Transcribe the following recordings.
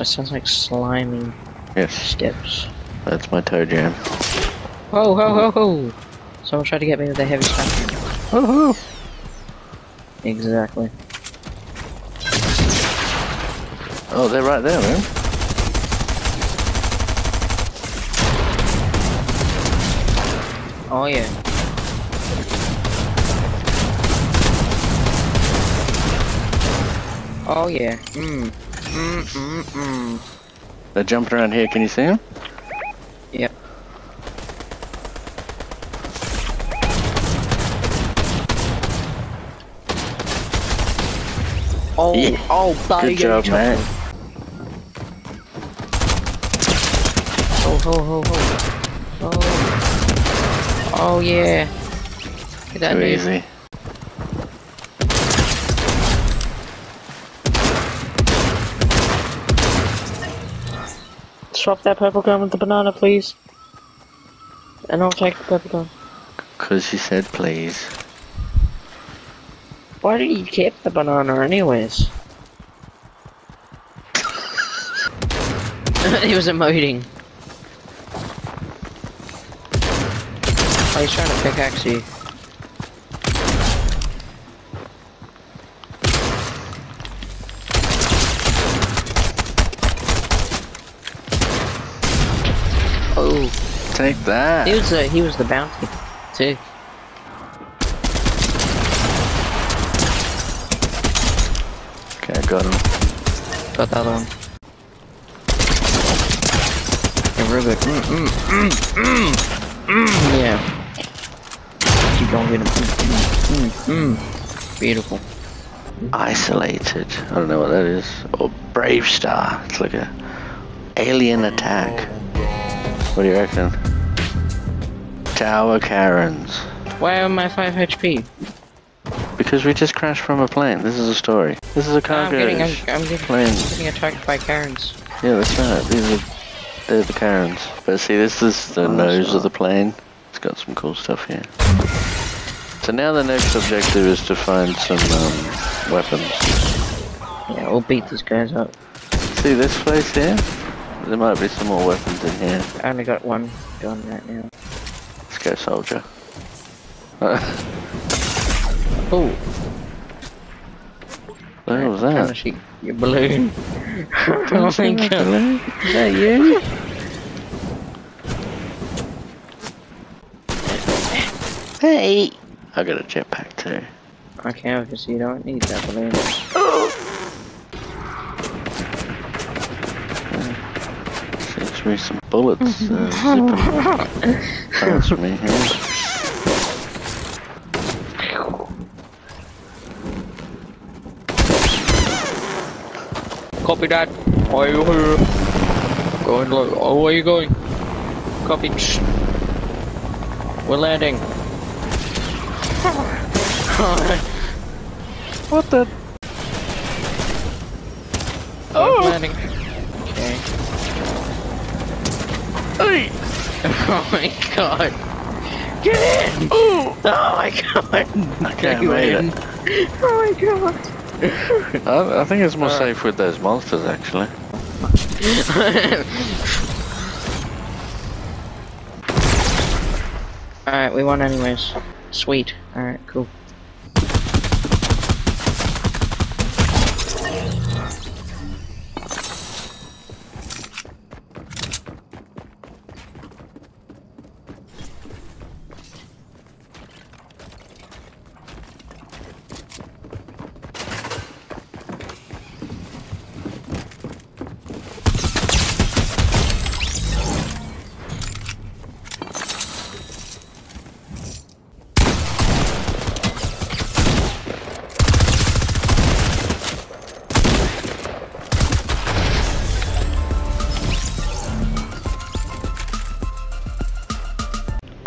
That sounds like slimy Yes, steps. that's my toe jam. Ho ho ho ho! Someone tried to get me with a heavy stuff. Woohoo! Exactly. Oh, they're right there, man. Oh yeah. Oh yeah. Mmm. Mmm mmm mmm. They're jumping around here. Can you see them? Yep. Oh, Yeah. oh, Good job, man. Oh, ho, ho, ho. Oh. Oh, yeah. Get that Too dude. easy. Swap that purple gun with the banana, please. And I'll take the purple gun. Cause you said please. Why did you keep the banana anyways? he was emoting. Oh, he's trying to pickaxe you. Oh, Take that. he was the he was the bounty too. Okay, I got him. Got the other one. Yeah, real. Mm, mm, mm, mm, mm, yeah. Keep going with him. Mm, mm, mm. Beautiful. Isolated. I don't know what that is. Or Brave Star. It's like a alien attack. What do you reckon? Tower Karens. Why am I 5 HP? Because we just crashed from a plane. This is a story. This is a I'm cargo getting, I'm, I'm getting, plane. getting attacked by Karens. Yeah, that's right. These are they're the Karens. But see, this is the Oh, nose of the plane. It's got some cool stuff here. So now the next objective is to find some um, weapons. Yeah, we'll beat these guys up. See this place here? There might be some more weapons in here. I only got one gun right now. Let's go, soldier. Oh, what was that? shoot your balloon. oh my god. Is that you? Hey! I got a jetpack too. Okay, obviously you don't need that balloon. Seems to be some bullets uh, zipping past me here. Copy that. Are you here? Going low. Oh, where are you going? Copy. We're landing. What the? Oh my god. Get in! Oh my god. Okay, I You made in. it. Oh my god. I, I think it's more Uh. safe with those monsters actually. Alright, we won anyways. Sweet. Alright, cool.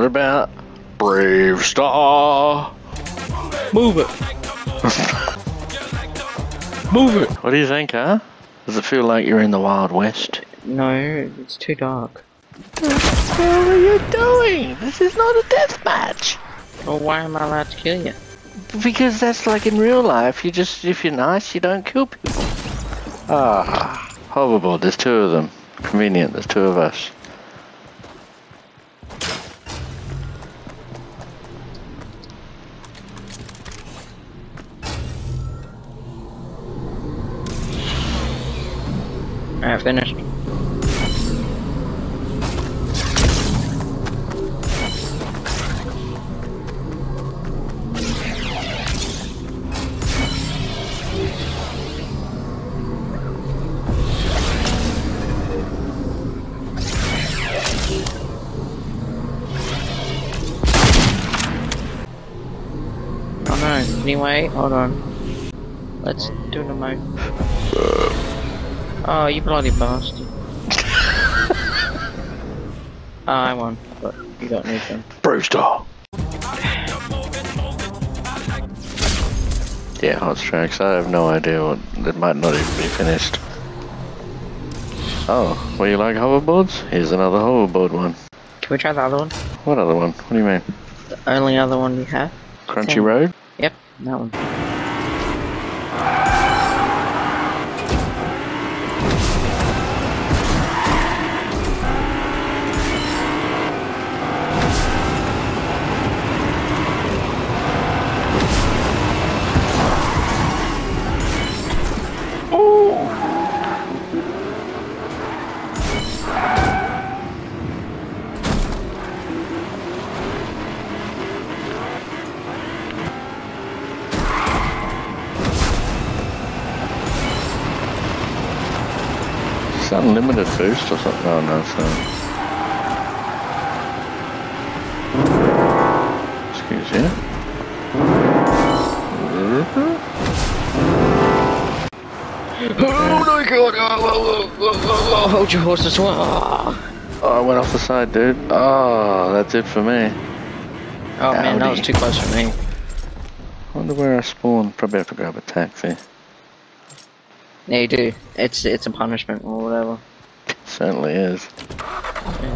What about Brave Star? Move it. Move it. What do you think, huh? Does it feel like you're in the Wild West? No, it's too dark. What the hell are you doing? This is not a death match. Well, why am I allowed to kill you? Because that's like in real life. You just, if you're nice, you don't kill people. Ah, Hoverboard, there's two of them. Convenient, there's two of us. I finished. Oh anyway, hold on. Let's do the mode. Oh, you bloody bastard. Ah, I won, but you don't need then. Brewster! Yeah, hot strikes. I have no idea what. It might not even be finished. Oh, well, you like hoverboards? Here's another hoverboard one. Can we try the other one? What other one? What do you mean? The only other one we have? Crunchy Same. Road? Yep, that one. Unlimited boost or something? Oh no, so. Excuse me. Oh my god! Oh, oh, oh, oh, oh, hold your horses. Oh, Oh, I went off the side, dude. Oh, that's it for me. oh man, that was too close for me. wonder where I spawned. Probably have to grab a taxi. Yeah, you do. It's it's a punishment or whatever. Certainly is.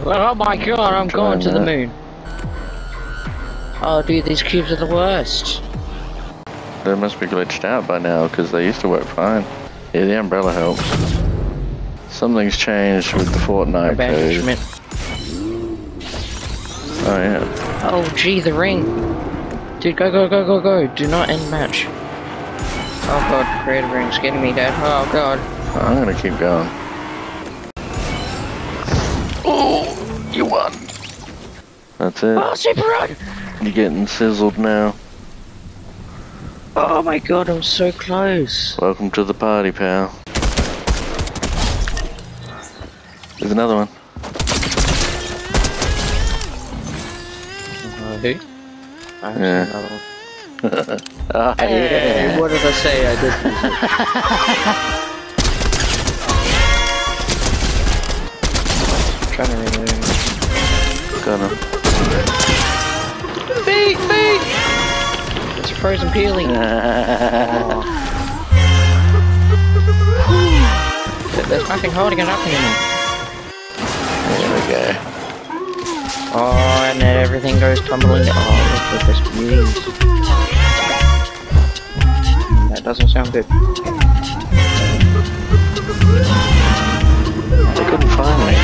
Well, oh my god, I'm going to the moon. Oh, dude, these cubes are the worst. They must be glitched out by now because they used to work fine. Yeah, the umbrella helps. Something's changed with the Fortnite code. Oh yeah. Oh, gee, the ring. Dude, go, go, go, go, go. Do not end match. Oh god, creative ring's getting me, dead. Oh god. I'm gonna keep going. Oh, you won. That's it. Oh, Super Run! You're getting sizzled now. Oh my god, I'm so close. Welcome to the party, pal. There's another one. Uh, who? I Yeah. Seen another one. Ah, Hey, yeah. what did I say? I did lose it. Trying to remove. Got him. Beat, beat! It's frozen peeling. Oh. There's nothing holding it up anymore. There we go. Oh, and then everything goes tumbling. Oh, look at this beauty. Doesn't sound good. They couldn't find me.